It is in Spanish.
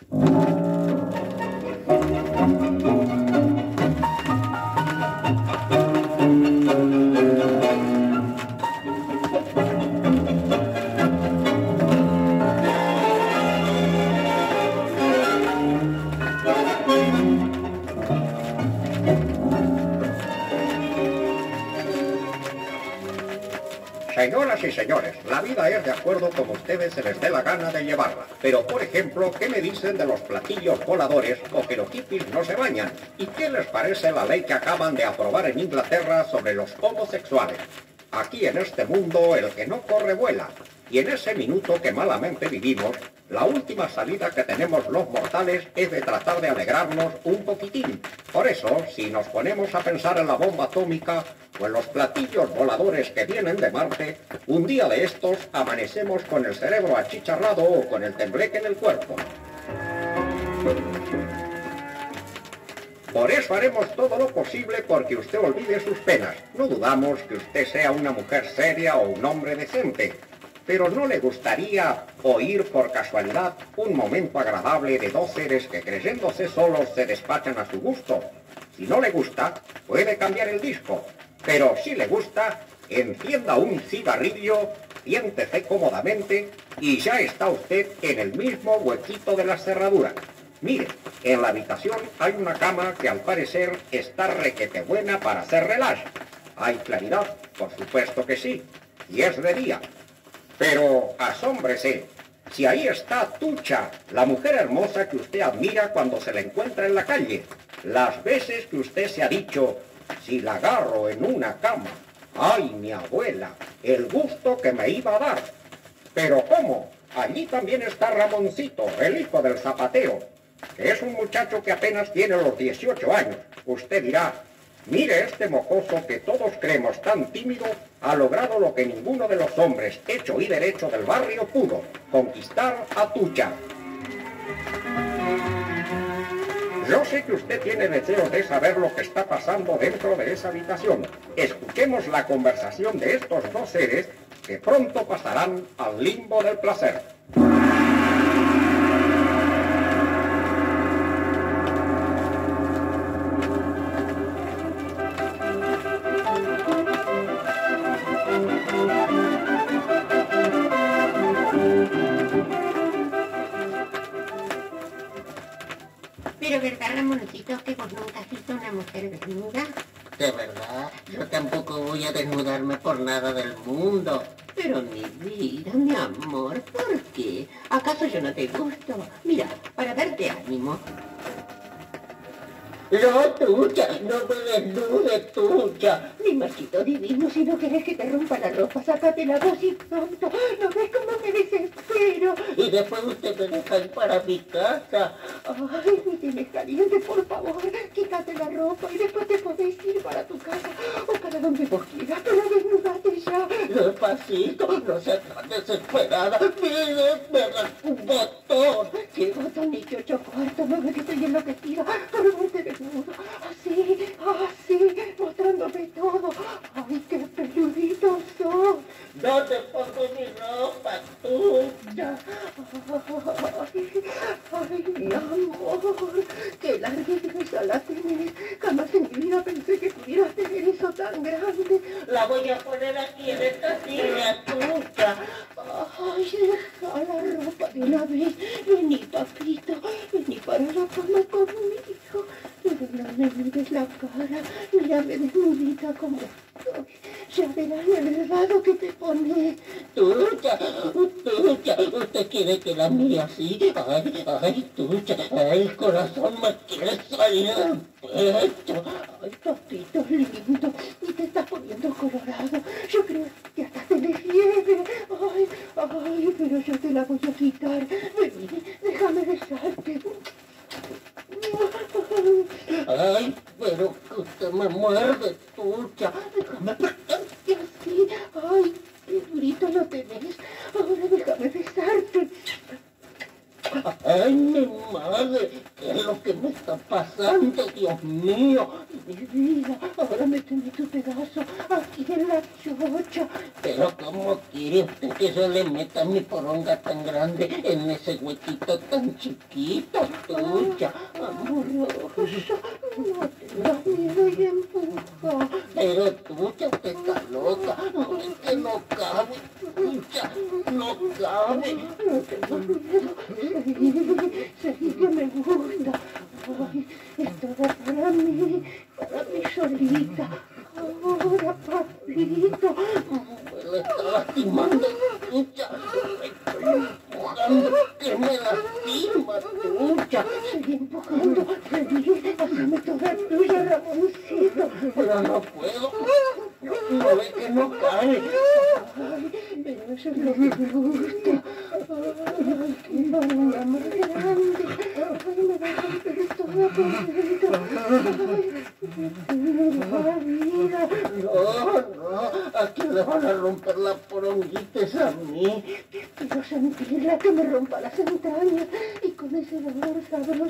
you Señoras y señores, la vida es de acuerdo como ustedes se les dé la gana de llevarla. Pero, por ejemplo, ¿qué me dicen de los platillos voladores o que los hippies no se bañan? ¿Y qué les parece la ley que acaban de aprobar en Inglaterra sobre los homosexuales? Aquí en este mundo el que no corre vuela. Y en ese minuto que malamente vivimos, la última salida que tenemos los mortales es de tratar de alegrarnos un poquitín. Por eso, si nos ponemos a pensar en la bomba atómica o en los platillos voladores que vienen de Marte, un día de estos amanecemos con el cerebro achicharrado o con el tembleque en el cuerpo. Por eso haremos todo lo posible porque usted olvide sus penas. No dudamos que usted sea una mujer seria o un hombre decente, pero ¿no le gustaría oír por casualidad un momento agradable de dos seres que creyéndose solos se despachan a su gusto? Si no le gusta, puede cambiar el disco, pero si le gusta, encienda un cigarrillo, siéntese cómodamente y ya está usted en el mismo huequito de la cerradura. Mire, en la habitación hay una cama que al parecer está requete buena para hacer relax. ¿Hay claridad? Por supuesto que sí. Y es de día. Pero asómbrese, si ahí está Tucha, la mujer hermosa que usted admira cuando se la encuentra en la calle. Las veces que usted se ha dicho, si la agarro en una cama, ay mi abuela, el gusto que me iba a dar. Pero ¿cómo? Allí también está Ramoncito, el hijo del zapateo, que es un muchacho que apenas tiene los 18 años. Usted dirá, Mire este mocoso que todos creemos tan tímido ha logrado lo que ninguno de los hombres hecho y derecho del barrio pudo, conquistar a Tucha. Yo sé que usted tiene deseos de saber lo que está pasando dentro de esa habitación. Escuchemos la conversación de estos dos seres que pronto pasarán al limbo del placer. Ramoncito, que vos nunca has visto una mujer desnuda. De verdad, yo tampoco voy a desnudarme por nada del mundo. Pero mi vida, mi amor, ¿por qué? ¿Acaso yo no te gusto? Mira, para darte ánimo. No, tuya, no me desnudes, tuya. Mi marchito divino, si no quieres que te rompa la ropa, sácate la voz y pronto. ¿No ves cómo me desespero? Y después usted me deja ir para mi casa. Ay, me tienes caliente, por favor. Quítate la ropa y después te podés ir para tu casa o para donde vos quieras, pero desnudate ya. Despacito, no seas tan desesperada. Mire, un botón. ¿Qué botón ni ocho cuartos? No ves que estoy enloquecida por verte desnudo. Así, así, mostrándome todo. Ay, qué peluditos son. No te pongo mi ropa, tuya. Ay, ay, mi amor, qué larga la tenés. Jamás en mi vida pensé que pudieras tener eso tan grande. La voy a poner aquí en esta silla tuya. Ay, deja la ropa de una vez. Vení, papito, vení para la cama conmigo. No me mires la cara, mírame desnudita como Ya verás el elevado que te pone. Tucha, tucha, usted quiere que la mire así. Ay, ay, tucha, ay, corazón me quiere salir del pecho. Ay, papito lindo, y te estás poniendo colorado. Yo creo que hasta tenés fiebre. Ay, ay, pero yo te la voy a quitar. Vení, déjame besarte. Ay, pero que usted me muerde, tucha. Déjame apretarte así. Ay, qué durito lo tenés. Ahora déjame besarte. Ay, mi madre, ¿qué es lo que me está pasando, Dios mío? Mi vida, ahora méteme tu pedazo aquí en la chocha. Pero ¿cómo quiere usted que yo le meta mi poronga tan grande en ese huequito tan chiquito, tuya? Amorosa, no tengas miedo y empuja. Pero tuya, usted está loca, no es que no cabe, tuya, no cabe. No tengas miedo, sí, sí, que me gusta. Esto era para mí, para mí solita. Ahora, papito, me la está lastimando. Estoy empujando, que me lastima. Sigue empujando, seguí, hazme toda tuya, Ramoncito. Pero no puedo, no, no ve que no cabe. Ay, pero eso es que me gusta. Ay, qué banda más grande. Ay, me va a romper toda por dentro. Ay, vida. No, no, aquí le van a romper la poronguita es a mí. Quiero sentirla que me rompa las entrañas y con ese dolor sabroso